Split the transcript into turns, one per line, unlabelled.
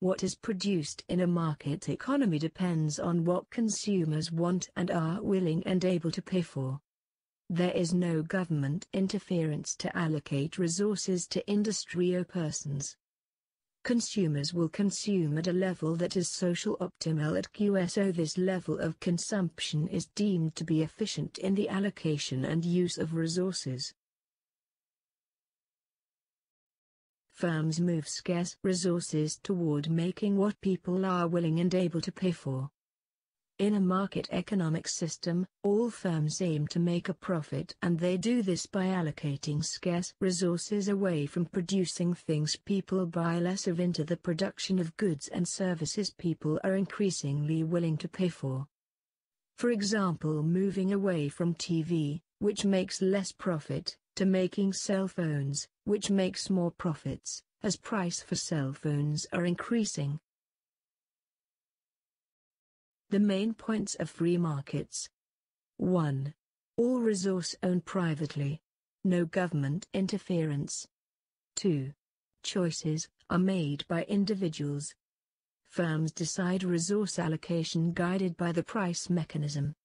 What is produced in a market economy depends on what consumers want and are willing and able to pay for. There is no government interference to allocate resources to industry or persons. Consumers will consume at a level that is social optimal at QSO. This level of consumption is deemed to be efficient in the allocation and use of resources. Firms move scarce resources toward making what people are willing and able to pay for. In a market economic system, all firms aim to make a profit and they do this by allocating scarce resources away from producing things people buy less of into the production of goods and services people are increasingly willing to pay for. For example moving away from TV, which makes less profit, to making cell phones, which makes more profits, as price for cell phones are increasing. The main points of free markets. 1. All resource owned privately. No government interference. 2. Choices are made by individuals. Firms decide resource allocation guided by the price mechanism.